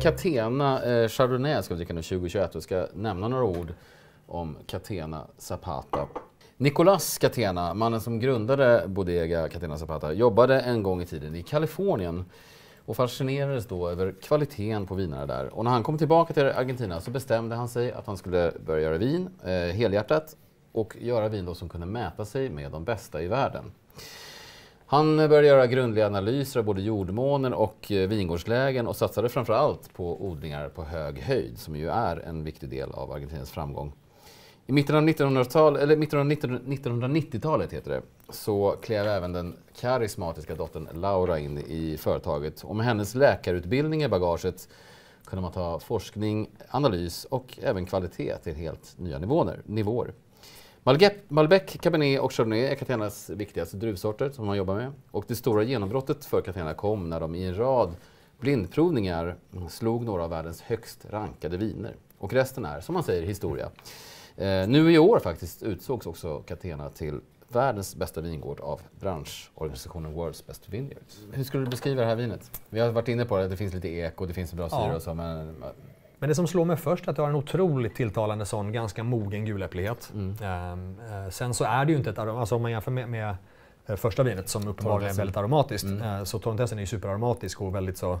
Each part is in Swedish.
Catena eh, Chardonnay ska vi dricka nu 2021 och ska nämna några ord om Catena Zapata. Nicolas Catena, mannen som grundade Bodega Catena Zapata, jobbade en gång i tiden i Kalifornien och fascinerades då över kvaliteten på vinerna där. Och när han kom tillbaka till Argentina så bestämde han sig att han skulle börja göra vin eh, helhjärtat och göra vin då som kunde mäta sig med de bästa i världen. Han började göra grundliga analyser av både jordmånen och eh, vingårdslägen och satsade framförallt på odlingar på hög höjd som ju är en viktig del av Argentinas framgång. I mitten av 1900-talet, eller mitten av 1990-talet heter det, så klev även den karismatiska dottern Laura in i företaget och med hennes läkarutbildning i bagaget kunde man ta forskning, analys och även kvalitet till helt nya nivåer. Malbec, Cabernet och Chardonnay är Catenas viktigaste druvsorter som man jobbar med. Och det stora genombrottet för Catena kom när de i en rad blindprovningar slog några av världens högst rankade viner. Och resten är, som man säger, historia. Eh, nu i år faktiskt utsågs också Catena till världens bästa vingård av branschorganisationen World's Best Vineyards. Hur skulle du beskriva det här vinet? Vi har varit inne på det, det finns lite ek och det finns bra syra ja. och så, men men det som slår mig först är att du har en otroligt tilltalande sån ganska mogen guläpplighet. Mm. Um, sen så är det ju inte ett aromat, alltså om man jämför med, med uh, första vinet som uppenbarligen är väldigt aromatiskt, mm. uh, så Torrentessen är ju superaromatisk och väldigt så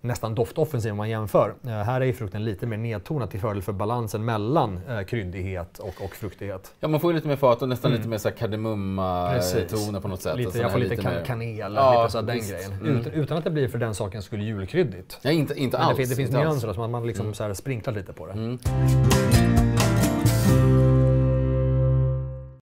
nästan doftoffensiv om man jämför. Uh, här är ju frukten lite mer nedtonad till fördel för balansen mellan uh, kryddighet och, och fruktighet. Ja, man får ju lite mer fat och nästan mm. lite mer kardemumma-toner på något sätt. Lite, jag får lite, lite kanel, ja, lite så den grejen. Mm. Utan, utan, att det blir för den sakens skull julkryddigt. Ja, inte, inte alls. Det, det finns nyanser som att man liksom mm. så här sprinklar lite på det. Mm.